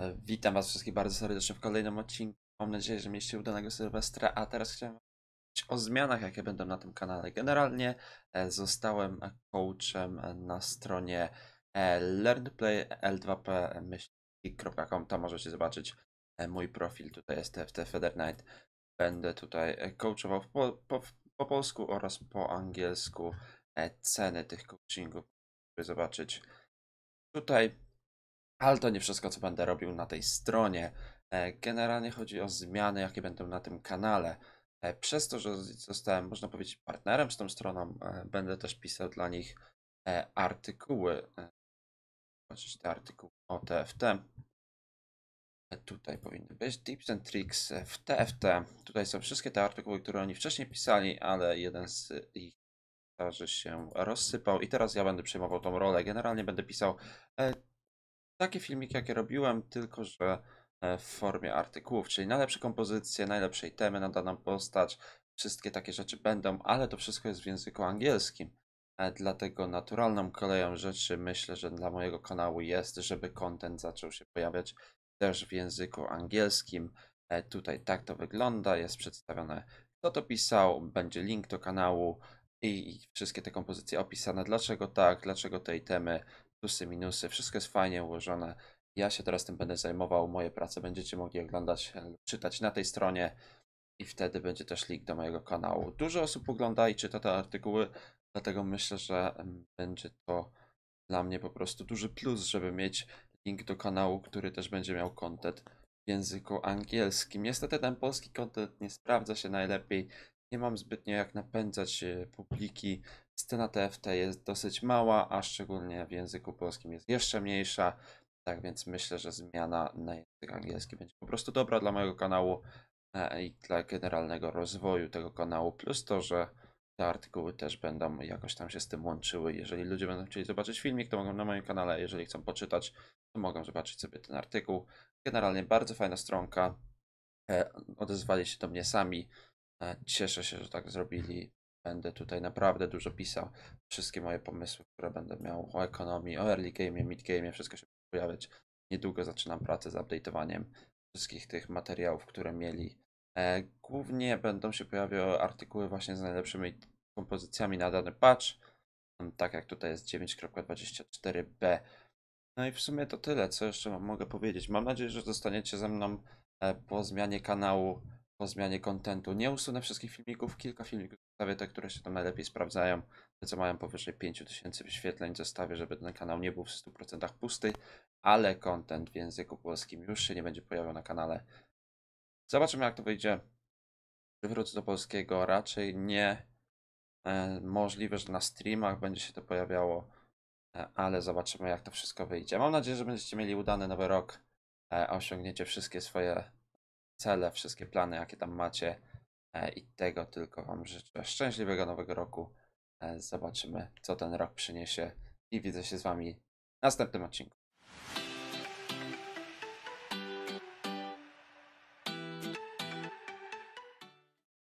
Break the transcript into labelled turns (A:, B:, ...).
A: E, Witam Was wszystkich bardzo serdecznie w kolejnym odcinku. Mam nadzieję, że mieliście udanego Sylwestra, a teraz chciałem powiedzieć o zmianach, jakie będą na tym kanale. Generalnie e, zostałem coachem e, na stronie e, learntoplay.l2p.com. Tam możecie zobaczyć mój profil. Tutaj jest TFT Feather. Będę tutaj coachował po, po, po polsku oraz po angielsku ceny tych coachingów, żeby zobaczyć. Tutaj ale to nie wszystko, co będę robił na tej stronie. E, Generalnie chodzi o zmiany, jakie będą na tym kanale. E, Przez to, że zostałem, można powiedzieć, partnerem z tą stroną, e, będę też pisał dla nich artykuły. Zobaczyć te artykuły o TFT. Tutaj powinny być tips and tricks w TFT. Tutaj są wszystkie te artykuły, które oni wcześniej pisali, ale jeden z ich komentarzy się rozsypał i teraz ja będę przejmował tą rolę. Generalnie będę pisał takie filmiki, jakie robiłem, tylko że e, w formie artykułów, czyli najlepsze kompozycje, najlepsze itemy na daną postać, wszystkie takie rzeczy będą, ale to wszystko jest w języku angielskim. E, Dlatego naturalną koleją rzeczy myślę, że dla mojego kanału jest, żeby content zaczął się pojawiać też w języku angielskim. E, Tutaj tak to wygląda, jest przedstawione kto to pisał, będzie link do kanału i wszystkie te kompozycje opisane, dlaczego tak, dlaczego te itemy, plusy, minusy, wszystko jest fajnie ułożone. Ja się teraz tym będę zajmował, moje prace będziecie mogli oglądać, e, czytać na tej stronie i wtedy będzie też link do mojego kanału. Dużo osób ogląda i czyta te artykuły, dlatego myślę, że będzie to dla mnie po prostu duży plus, żeby mieć link do kanału, który też będzie miał content w języku angielskim. Niestety ten polski content nie sprawdza się najlepiej. Nie mam zbytnio jak napędzać e, publiki. Scena TFT jest dosyć mała, a szczególnie w języku polskim jest jeszcze mniejsza. Tak więc myślę, że zmiana na język angielski będzie po prostu dobra dla mojego kanału e, i dla generalnego rozwoju tego kanału. Plus to, że te artykuły też będą jakoś tam się z tym łączyły. Jeżeli ludzie będą chcieli zobaczyć filmik, to mogą na moim kanale. Jeżeli chcą poczytać, to mogą zobaczyć sobie ten artykuł. Generalnie bardzo fajna stronka. E, Odezwali się do mnie sami. E, Cieszę się, że tak zrobili. Będę tutaj naprawdę dużo pisał. Wszystkie moje pomysły, które będę miał o ekonomii, o early game, mid game, wszystko się będzie pojawiać. Niedługo zaczynam pracę z update'owaniem wszystkich tych materiałów, które mieli. E, Głównie będą się pojawiały artykuły właśnie z najlepszymi kompozycjami na dany patch. Tak jak tutaj jest 9.24b. No i w sumie to tyle, co jeszcze mogę powiedzieć. Mam nadzieję, że zostaniecie ze mną e, po zmianie kanału, po zmianie kontentu. Nie usunę wszystkich filmików, kilka filmików zostawię te, które się tam najlepiej sprawdzają. Te, co mają powyżej 5000 wyświetleń, zostawię, żeby ten kanał nie był w 100% pusty, ale kontent w języku polskim już się nie będzie pojawiał na kanale. Zobaczymy, jak to wyjdzie. Wrócę do polskiego? Raczej nie. E, Możliwe, że na streamach będzie się to pojawiało, e, ale zobaczymy, jak to wszystko wyjdzie. Mam nadzieję, że będziecie mieli udany nowy rok, e, osiągniecie wszystkie swoje cele, wszystkie plany, jakie tam macie. E, I tego tylko Wam życzę. Szczęśliwego nowego roku. E, Zobaczymy, co ten rok przyniesie. I widzę się z Wami w następnym odcinku.